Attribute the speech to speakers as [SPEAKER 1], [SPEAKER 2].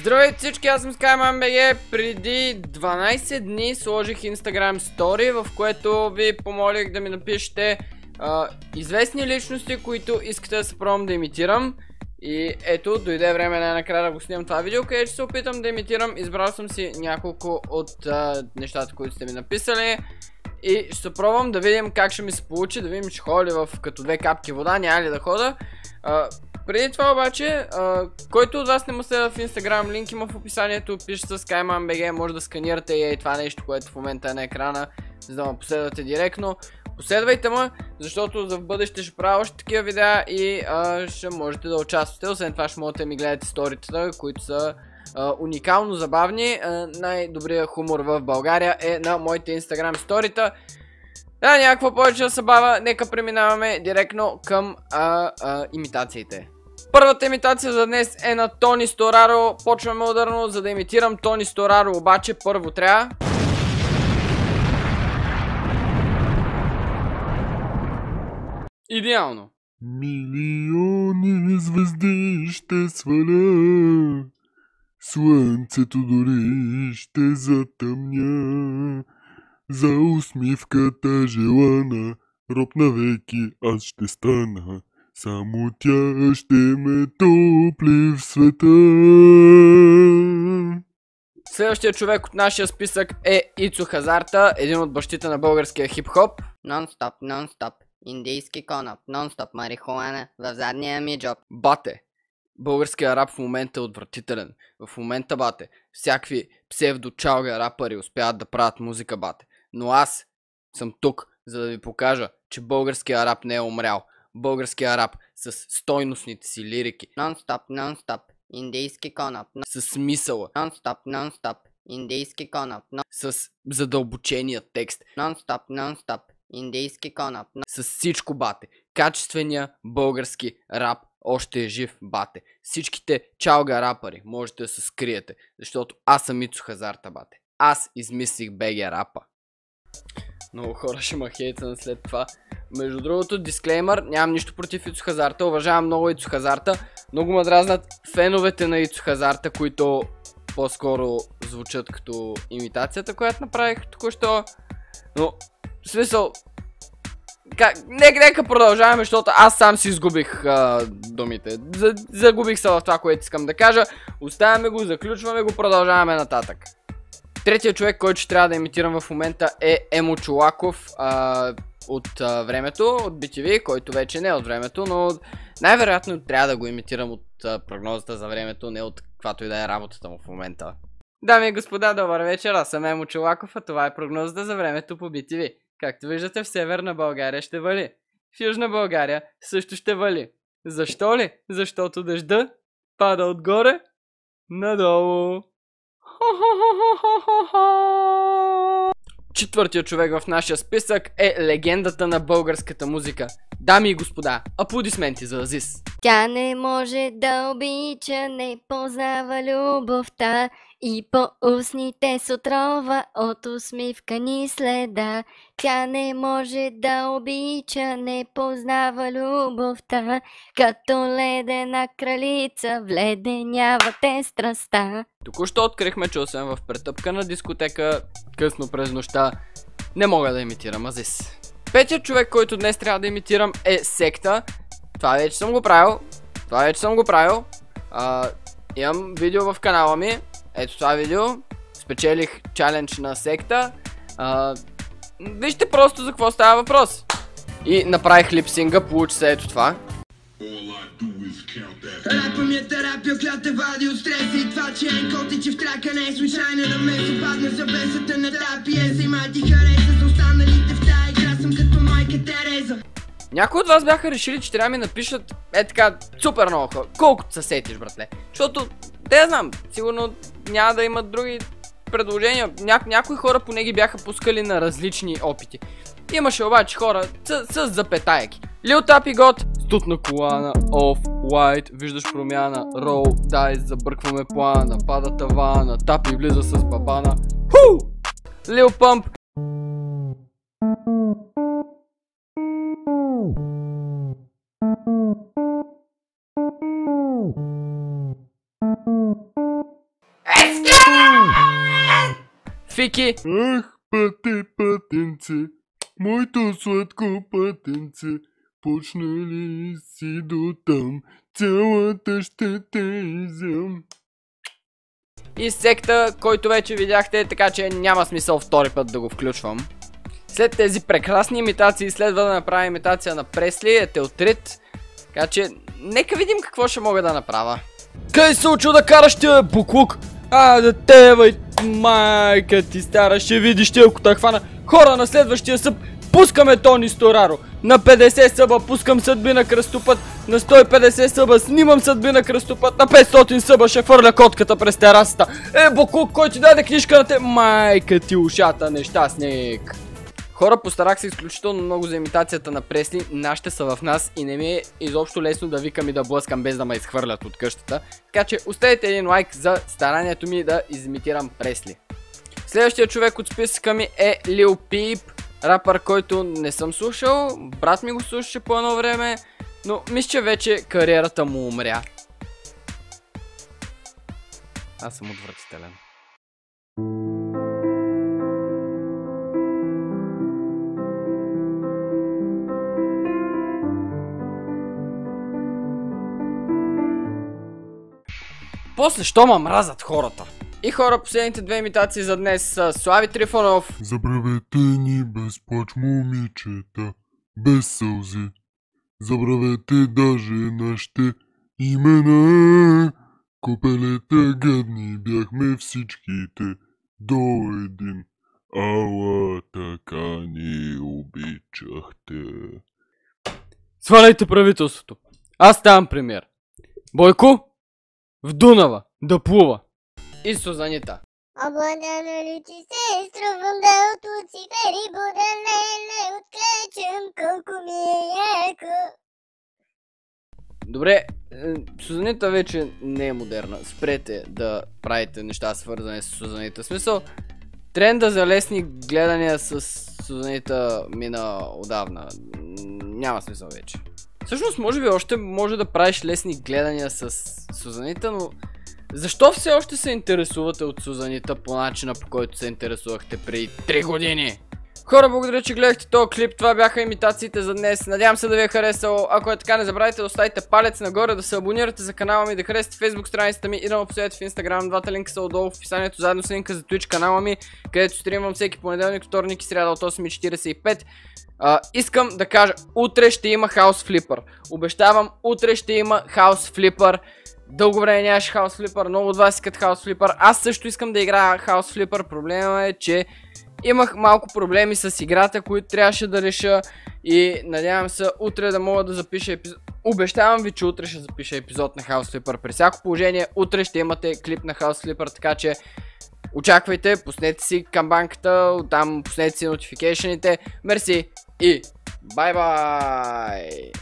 [SPEAKER 1] Здравейте всички, аз съм SkymanBG. Преди 12 дни сложих Instagram Story, в което ви помолих да ми напишете известни личности, които искате да се пробвам да имитирам. И ето, дойде време най-накрая да го снимам това видео, където ще се опитам да имитирам. Избрал съм си няколко от нещата, които сте ми написали. И ще се пробвам да видим как ще ми се получи, да видим ще ходя ли в като две капки вода, няма ли да хода. А, преди това обаче, а, който от вас не му следва в Instagram, линк има в описанието, пише с SkymanBG, може да сканирате и това нещо, което в момента е на екрана, за да ме последвате директно. Последвайте ме, защото за в бъдеще ще правя още такива видеа и а, ще можете да участвате. Освен това ще можете да ми гледате сторитата, които са а, уникално забавни. най-добрият хумор в България е на моите Instagram сторита. Да, някаква повече да се бава, нека преминаваме директно към а, а, имитациите. Първата имитация за днес е на Тони Стораро. Почваме ударно, за да имитирам Тони Стораро, обаче първо трябва... Идеално.
[SPEAKER 2] Милиони звезди ще сваля, слънцето дори ще затъмня. За усмивката желана, роб навеки аз ще стана. Само тя ще ме топли в света.
[SPEAKER 1] Следващия човек от нашия списък е Ицу Хазарта, един от бащите на българския хип-хоп.
[SPEAKER 3] Нон-стоп, нон-стоп. Индийски коноп, нон-стоп марихуана в задния ми джоб.
[SPEAKER 1] Бате. Българския рап в момента е отвратителен. В момента, бате, всякакви псевдо-чалга рапъри успяват да правят музика, бате. Но аз съм тук, за да ви покажа, че българския рап не е умрял. Българския рап с стойностните си лирики.
[SPEAKER 3] Нон-стоп, нон-стоп. Индийски коноп.
[SPEAKER 1] С смисъла.
[SPEAKER 3] Нон-стоп, нон-стоп. Индийски коноп.
[SPEAKER 1] С задълбочения текст.
[SPEAKER 3] Нон-стоп, нон-стоп. Индийски коноп.
[SPEAKER 1] С всичко, бате. Качествения български рап още е жив, бате. Всичките чалга рапъри можете да се скриете, защото аз съм Ицу Хазарта, бате. Аз измислих БГ рапа. Много хора ще ма хейтна след това. Между другото, дисклеймър, нямам нищо против Ицу Хазарта, уважавам много Ицу Хазарта. Много ме дразнат феновете на Ицу Хазарта, които по-скоро звучат като имитацията, която направих току-що. Но, в смисъл, как, нека, нека продължаваме, защото аз сам си изгубих а, думите. За, загубих се в това, което искам да кажа. Оставяме го, заключваме го, продължаваме нататък. Третия човек, който ще трябва да имитирам в момента е Емо Чулаков а, от а, времето, от BTV, който вече не е от времето, но най-вероятно трябва да го имитирам от а, прогнозата за времето, не от каквато и да е работата му в момента. Дами и господа, добър вечер, аз съм Емо Чулаков, а това е прогнозата за времето по BTV. Както виждате в Северна България ще вали. В Южна България също ще вали. Защо ли? Защото дъжда пада отгоре надолу. Четвъртият човек в нашия списък е легендата на българската музика. Дами и господа, аплодисменти за Азис.
[SPEAKER 4] Тя не може да обича, не познава любовта и по устните с отрова от усмивка ни следа. Тя не може да обича, не познава любовта, като ледена кралица вледенява те страста.
[SPEAKER 1] Току-що открихме, че освен в претъпка на дискотека, късно през нощта, не мога да имитирам Азис. Петият човек, който днес трябва да имитирам е секта. Това вече съм го правил. Това вече съм го правил. А, имам видео в канала ми. Ето това видео. Спечелих чалендж на секта. А, вижте просто за какво става въпрос. И направих липсинга, получи се ето това.
[SPEAKER 5] Рапа ми е терапия, която те вади от стрес И това, че е коти, че в трака не е случайно на месо Падна завесата на тапия, взема ти хареса За останалите в
[SPEAKER 1] Някои от вас бяха решили, че трябва да ми напишат е така супер много хора. Колкото се сетиш, братле. Защото, те я знам, сигурно няма да имат други предложения. Ня, някои хора поне ги бяха пускали на различни опити. Имаше обаче хора с, с запетайки. Лил Тапи Гот, стутна колана, off, white, виждаш промяна, роу, дай, забъркваме плана, пада тавана, Тапи влиза с бабана. Ху! Лил Пъмп, Фики!
[SPEAKER 2] Ах, пъте, пътенце, моето сладко пътенце, почна ли си до там, цялата ще те изям.
[SPEAKER 1] И секта, който вече видяхте, така че няма смисъл втори път да го включвам. След тези прекрасни имитации следва да направя имитация на Пресли, Етелтрит. Така че, нека видим какво ще мога да направя. Къде се учил да караш ти, буклук? А, да те, бе, майка ти стара, ще видиш ти, ако хвана. Хора, на следващия съб пускаме Тони Стораро. На 50 съба пускам съдби на кръстопът, на 150 съба снимам съдби на кръстопът, на 500 съба ще фърля котката през терасата. Е, Бокук, кой ти даде книжка на те? Майка ти ушата, нещастник. Хора, постарах се изключително много за имитацията на Пресли, нашите са в нас и не ми е изобщо лесно да викам и да блъскам без да ме изхвърлят от къщата. Така че оставете един лайк за старанието ми да изимитирам Пресли. Следващия човек от списъка ми е Лил Пип, рапър, който не съм слушал, брат ми го слушаше по едно време, но мисля, че вече кариерата му умря. Аз съм отвратителен. После, що ма мразят хората? И хора, последните две имитации за днес са Слави Трифонов,
[SPEAKER 2] Забравете ни без плач, момичета, без сълзи. Забравете даже нашите имена. Копелета гадни бяхме всичките до един. Ала така ни обичахте.
[SPEAKER 1] сваляйте правителството. Аз ставам премьер. Бойко, в Дунава, да плува. И Сузанита.
[SPEAKER 4] Обладано ли ти се струвам да от Луцифер и Буда не, не откачам колко ми е яко.
[SPEAKER 1] Добре, е, Сузанита вече не е модерна. Спрете да правите неща свързани с Сузанита. В смисъл, тренда за лесни гледания с Сузанита мина отдавна. Няма смисъл вече. Всъщност, може би още може да правиш лесни гледания с Сузанита, но защо все още се интересувате от Сузанита по начина по който се интересувахте преди 3 години? Хора, благодаря, че гледахте този клип. Това бяха имитациите за днес. Надявам се да ви е харесало. Ако е така, не забравяйте да оставите палец нагоре, да се абонирате за канала ми, да харесате Facebook страницата ми и да ме последвате в Instagram. Двата линка са отдолу в описанието, заедно с линка за Twitch канала ми, където стримвам всеки понеделник, вторник и сряда от 8.45. А, искам да кажа, утре ще има хаус флипър. Обещавам, утре ще има хаус флипър. Дълго време нямаше хаус флипър, много от вас искат хаус флипър. Аз също искам да играя хаус флипър. Проблема е, че имах малко проблеми с играта, които трябваше да реша и надявам се утре да мога да запиша епизод. Обещавам ви, че утре ще запиша епизод на House Flipper. При всяко положение, утре ще имате клип на House Flipper, така че очаквайте, пуснете си камбанката, оттам пуснете си нотификейшените. Мерси и бай бай!